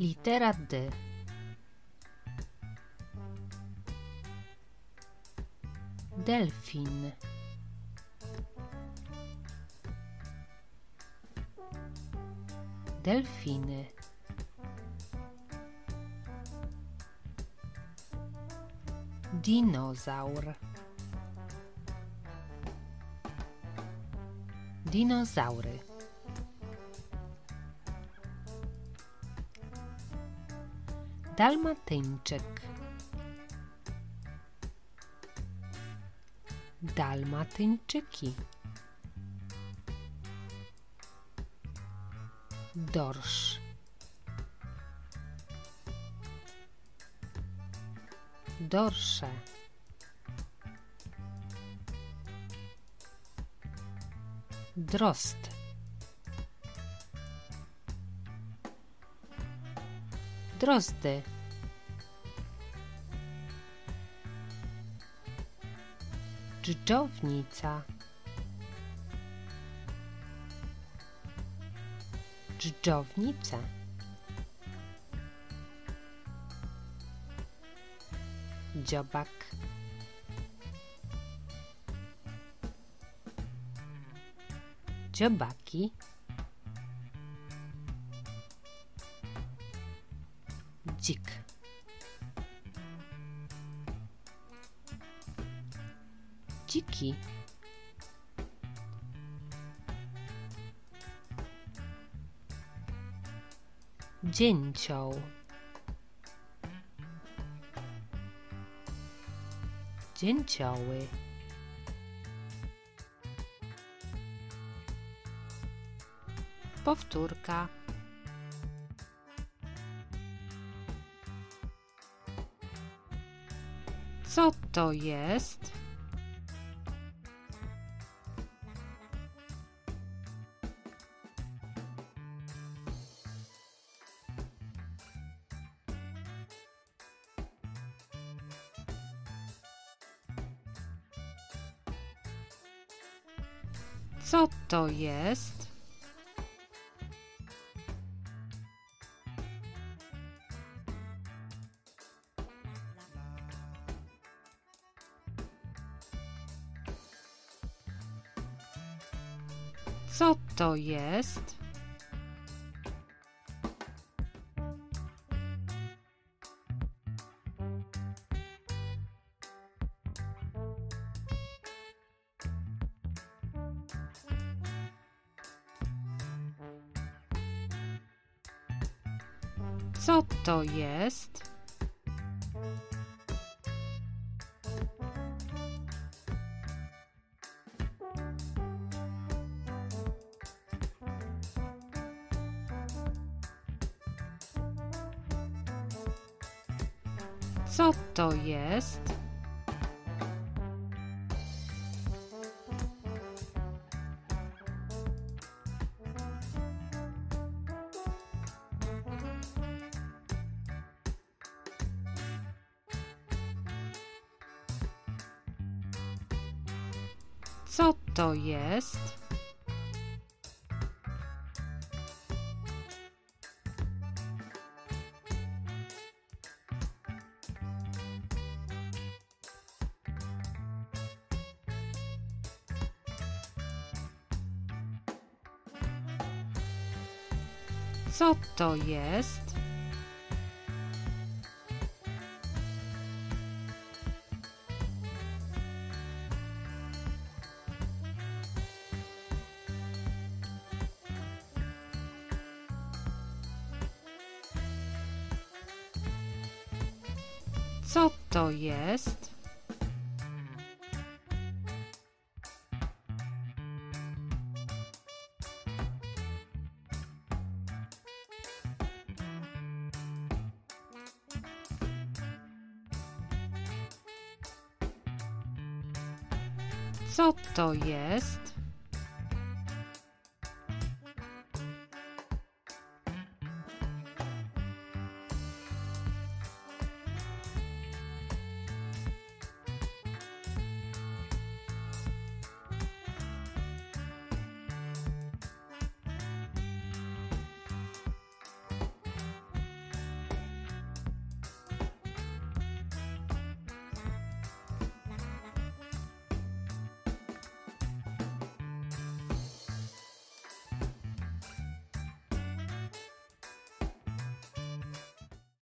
Litera D. Delfin. Delfine. Dinosaur. Dinosaure. Dalmatyńczyk. Dalmatyńczyki. Dorsz. Dorsze. Drost. Drozdy. Dżdżownica. Dżdżownica. Dziobak. Dziobaki. Dzik. Dziki. Dzięcioł. Dzięcioły. Powtórka. Co to jest? Co to jest? Co to jest? Co to jest? Co to jest? Co to jest? Co to jest? Co to jest? Co to jest?